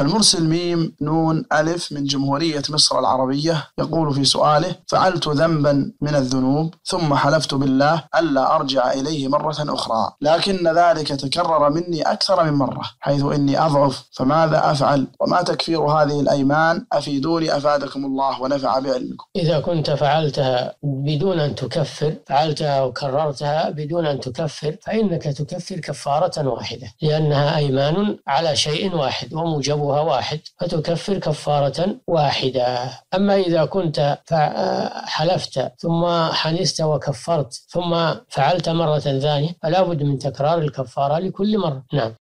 المرسل ميم نون ألف من جمهورية مصر العربية يقول في سؤاله فعلت ذنبا من الذنوب ثم حلفت بالله ألا أرجع إليه مرة أخرى لكن ذلك تكرر مني أكثر من مرة حيث إني أضعف فماذا أفعل؟ وما تكفير هذه الأيمان؟ أفيدوني أفادكم الله ونفع بعلمكم إذا كنت فعلتها بدون أن تكفر فعلتها وكررتها بدون أن تكفر فإنك تكفر كفارة واحدة لأنها أيمان على شيء واحد وموجبها واحد فتكفر كفارة واحدة. أما إذا كنت حلفت ثم حنست وكفرت ثم فعلت مرة ثانية فلا بد من تكرار الكفارة لكل مرة. نعم.